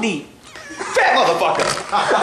Fat motherfucker.